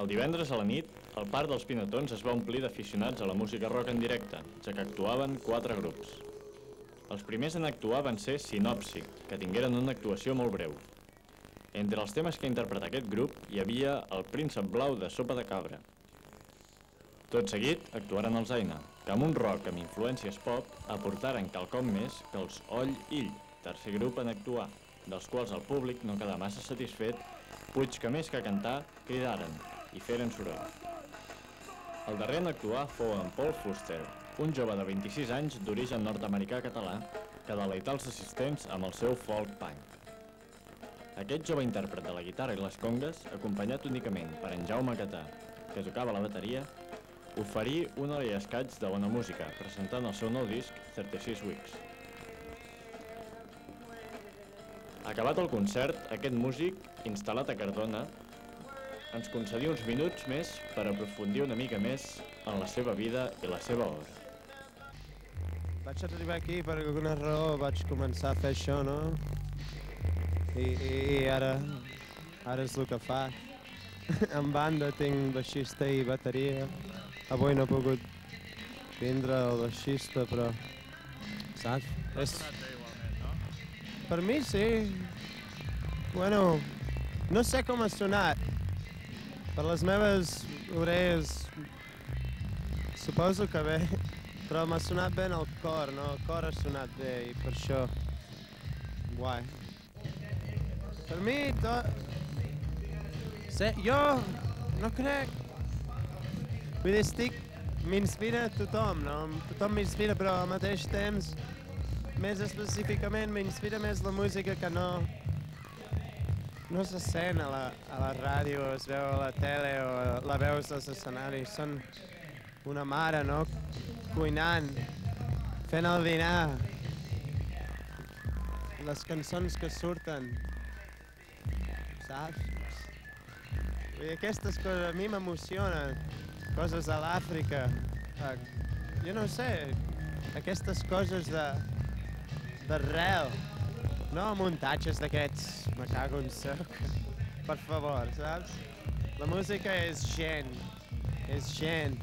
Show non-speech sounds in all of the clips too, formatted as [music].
El divendres a la nit, el parc dels Pinatons es va omplir d'aficionats a la música rock en directe, ja que actuaven quatre grups. Els primers en actuar van ser Sinòpsic, que tingueren una actuació molt breu. Entre els temes que interpreta aquest grup hi havia El príncep blau de Sopa de Cabra. Tot seguit actuaren els Aina, que amb un rock amb influències pop aportaren quelcom més que els Oll Ill, tercer grup en actuar, dels quals el públic no quedà massa satisfet, puig que més que cantar cridaren i feren soroll. El darrer en actuar fou en Paul Fuster, un jove de 26 anys d'origen nord-americà català que deleità els assistents amb el seu folk punk. Aquest jove intèrpret de la guitarra i les congues, acompanyat únicament per en Jaume Catà, que tocava la bateria, oferí una hora escaig de bona música, presentant el seu nou disc 36 Weeks. Acabat el concert, aquest músic, instal·lat a Cardona, ens concedia uns minuts més per aprofundir una mica més en la seva vida i la seva obra. Vaig arribar aquí per alguna raó, vaig començar a fer això, no? I, i, i ara, ara és el que fa. [laughs] en banda tinc baixista i bateria. Avui no he pogut vindre el baixista, però... Saps? És... Per mi sí. Bueno, no sé com ha sonat. Per les meves orelles suposo que bé, però m'ha sonat bé en el cor, no? El cor ha sonat bé i per això... Guai. Per mi tot... Sé, jo no crec... Vull dir, estic... M'inspira tothom, no? Tothom m'inspira, però al mateix temps, més específicament, m'inspira més la música que no... No se sent a la, a la ràdio, es veu a la tele o la veus als escenaris. Són una mare, no? Cuinant, fent el dinar. Les cançons que surten, saps? Dir, aquestes coses a mi m'emocionen. Coses a l'Àfrica. eh, Jo no sé, aquestes coses de d'arrel. No muntatges d'aquests, me cago en soc. Per favor, saps? La música és gent, és gent.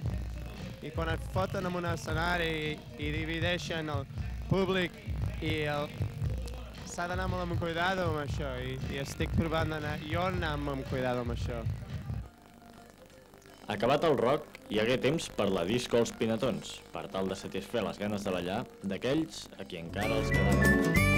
I quan et foten en un escenari i, divideixen el públic i el... S'ha d'anar molt amb cuidado amb això i, i estic provant d'anar jo anar amb cuidado amb això. Acabat el rock, hi hagué temps per la disco als pinatons, per tal de satisfer les ganes de ballar d'aquells a qui encara els quedaven.